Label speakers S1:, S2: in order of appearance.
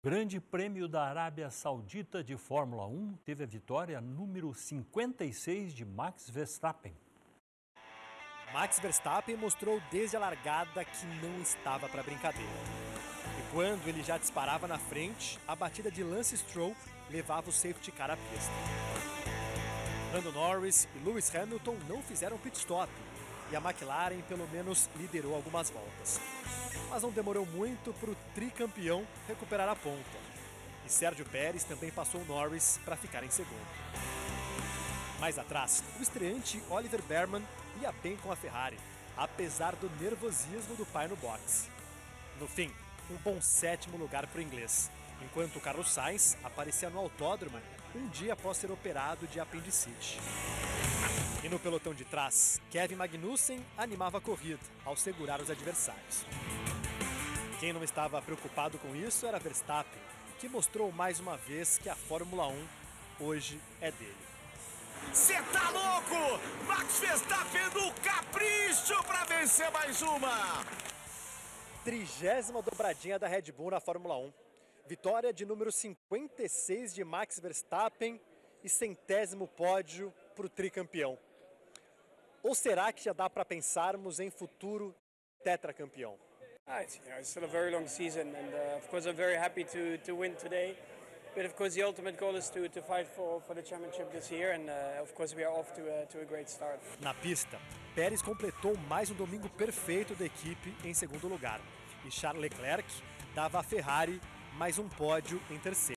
S1: Grande Prêmio da Arábia Saudita de Fórmula 1 teve a vitória número 56 de Max Verstappen.
S2: Max Verstappen mostrou desde a largada que não estava para brincadeira. E quando ele já disparava na frente, a batida de Lance Stroll levava o safety car à pista. Lando Norris e Lewis Hamilton não fizeram pit stop e a McLaren pelo menos liderou algumas voltas mas não demorou muito para o tricampeão recuperar a ponta. E Sérgio Pérez também passou Norris para ficar em segundo. Mais atrás, o estreante Oliver Berman ia bem com a Ferrari, apesar do nervosismo do pai no box. No fim, um bom sétimo lugar para o inglês, enquanto Carlos Sainz aparecia no autódromo um dia após ser operado de apendicite. E no pelotão de trás, Kevin Magnussen animava a corrida ao segurar os adversários. Quem não estava preocupado com isso era Verstappen, que mostrou mais uma vez que a Fórmula 1 hoje é dele.
S3: Você tá louco? Max Verstappen no capricho para vencer mais uma!
S2: Trigésima dobradinha da Red Bull na Fórmula 1. Vitória de número 56 de Max Verstappen e centésimo pódio para o tricampeão. Ou será que já dá para pensarmos em futuro tetracampeão?
S4: Ah, it's, you know, it's still a very long season, and uh, of course I'm very happy to, to win today. But of course the ultimate goal is to, to fight for, for the championship this year, and uh, of course we are off to, uh, to a great start.
S2: Na pista, Pérez completou mais um domingo perfeito da equipe em segundo lugar, e Charles Leclerc dava à Ferrari mais um pódio em terceiro.